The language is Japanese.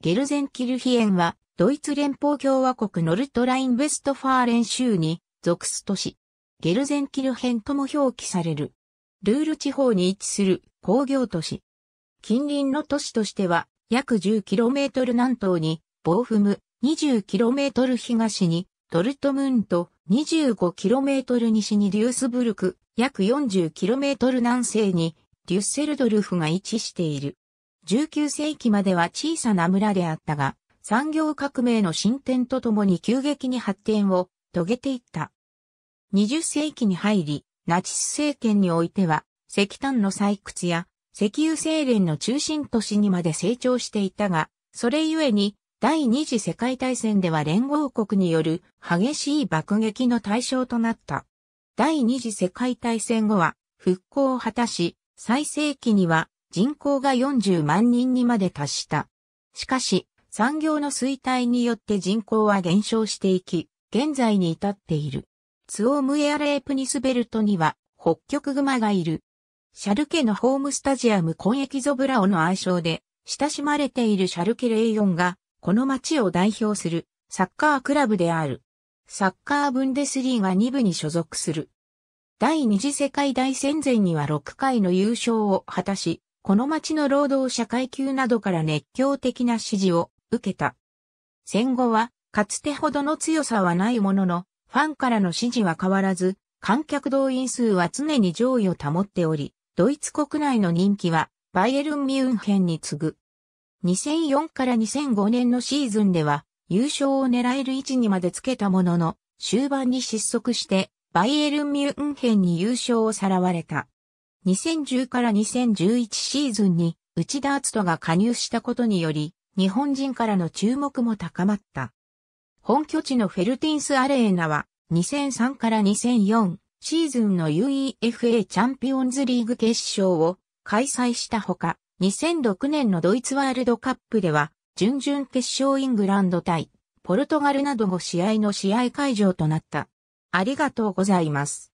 ゲルゼンキルヒェンは、ドイツ連邦共和国ノルトラインベストファーレン州に属す都市。ゲルゼンキルヘンとも表記される。ルール地方に位置する工業都市。近隣の都市としては、約 10km 南東に、ボーフム、20km 東に、ドルトムント、25km 西にデュースブルク、約 40km 南西に、デュッセルドルフが位置している。19世紀までは小さな村であったが、産業革命の進展とともに急激に発展を遂げていった。20世紀に入り、ナチス政権においては、石炭の採掘や石油精錬の中心都市にまで成長していたが、それゆえに第二次世界大戦では連合国による激しい爆撃の対象となった。第二次世界大戦後は復興を果たし、最盛期には人口が40万人にまで達した。しかし、産業の衰退によって人口は減少していき、現在に至っている。ツオームエアレープニスベルトには北極熊がいる。シャルケのホームスタジアムコンエキゾブラオの愛称で親しまれているシャルケレイヨンがこの街を代表するサッカークラブである。サッカーブンデスリーが2部に所属する。第二次世界大戦前には6回の優勝を果たし、この町の労働者階級などから熱狂的な支持を受けた。戦後は、かつてほどの強さはないものの、ファンからの支持は変わらず、観客動員数は常に上位を保っており、ドイツ国内の人気は、バイエルン・ミュンヘンに次ぐ。2004から2005年のシーズンでは、優勝を狙える位置にまでつけたものの、終盤に失速して、バイエルン・ミュンヘンに優勝をさらわれた。2010から2011シーズンに内田篤人が加入したことにより、日本人からの注目も高まった。本拠地のフェルティンスアレーナは2003から2004シーズンの UEFA チャンピオンズリーグ決勝を開催したほか、2006年のドイツワールドカップでは、準々決勝イングランド対ポルトガルなど5試合の試合会場となった。ありがとうございます。